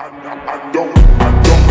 I, I, I don't, I don't.